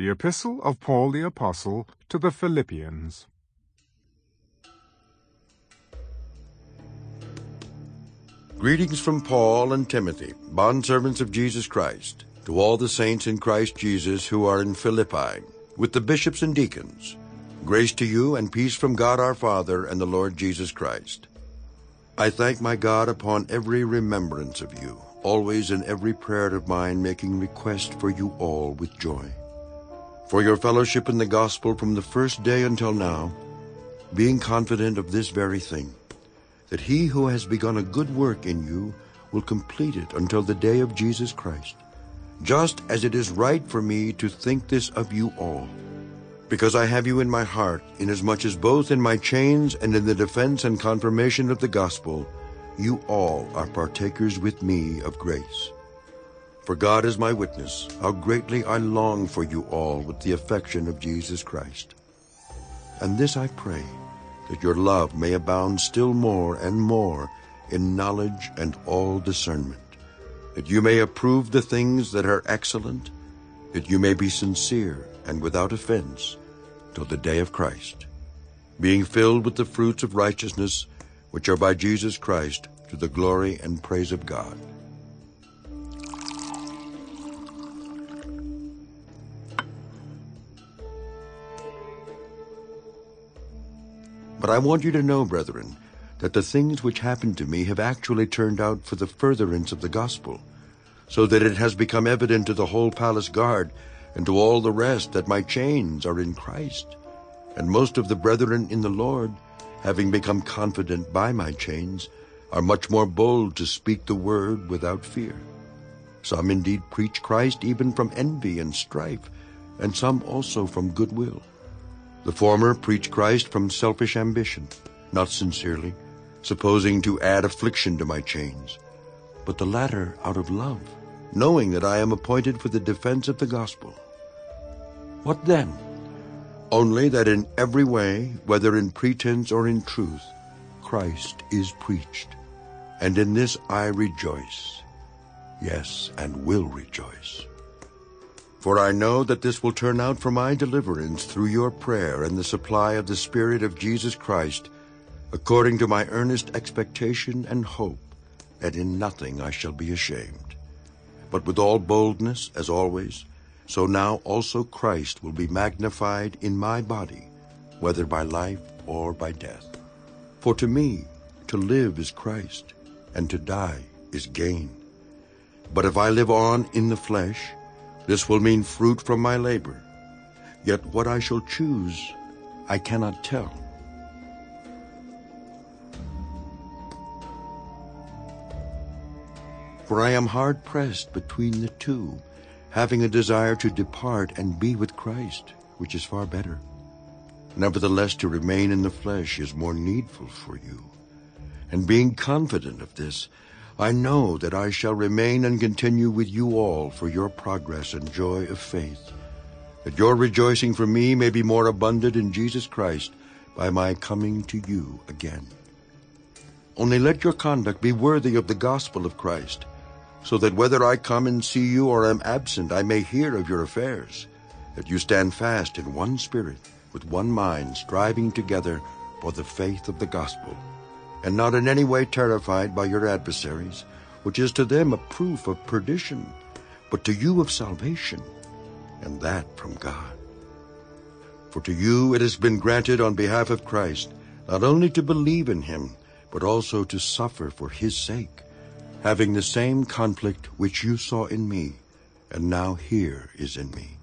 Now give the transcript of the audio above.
The Epistle of Paul the Apostle to the Philippians. Greetings from Paul and Timothy, bondservants of Jesus Christ, to all the saints in Christ Jesus who are in Philippi, with the bishops and deacons. Grace to you and peace from God our Father and the Lord Jesus Christ. I thank my God upon every remembrance of you, always in every prayer of mine making request for you all with joy for your fellowship in the gospel from the first day until now, being confident of this very thing, that he who has begun a good work in you will complete it until the day of Jesus Christ, just as it is right for me to think this of you all, because I have you in my heart, inasmuch as both in my chains and in the defense and confirmation of the gospel, you all are partakers with me of grace. For God is my witness, how greatly I long for you all with the affection of Jesus Christ. And this I pray, that your love may abound still more and more in knowledge and all discernment, that you may approve the things that are excellent, that you may be sincere and without offense till the day of Christ, being filled with the fruits of righteousness which are by Jesus Christ to the glory and praise of God. But I want you to know, brethren, that the things which happened to me have actually turned out for the furtherance of the gospel, so that it has become evident to the whole palace guard and to all the rest that my chains are in Christ. And most of the brethren in the Lord, having become confident by my chains, are much more bold to speak the word without fear. Some indeed preach Christ even from envy and strife, and some also from goodwill. The former preach Christ from selfish ambition, not sincerely, supposing to add affliction to my chains, but the latter out of love, knowing that I am appointed for the defense of the gospel. What then? Only that in every way, whether in pretense or in truth, Christ is preached. And in this I rejoice, yes, and will rejoice. For I know that this will turn out for my deliverance through your prayer and the supply of the Spirit of Jesus Christ, according to my earnest expectation and hope that in nothing I shall be ashamed. But with all boldness, as always, so now also Christ will be magnified in my body, whether by life or by death. For to me, to live is Christ, and to die is gain. But if I live on in the flesh, this will mean fruit from my labor. Yet what I shall choose, I cannot tell. For I am hard pressed between the two, having a desire to depart and be with Christ, which is far better. Nevertheless, to remain in the flesh is more needful for you. And being confident of this, I know that I shall remain and continue with you all for your progress and joy of faith, that your rejoicing for me may be more abundant in Jesus Christ by my coming to you again. Only let your conduct be worthy of the gospel of Christ, so that whether I come and see you or am absent, I may hear of your affairs, that you stand fast in one spirit, with one mind, striving together for the faith of the gospel and not in any way terrified by your adversaries, which is to them a proof of perdition, but to you of salvation, and that from God. For to you it has been granted on behalf of Christ, not only to believe in him, but also to suffer for his sake, having the same conflict which you saw in me, and now hear is in me.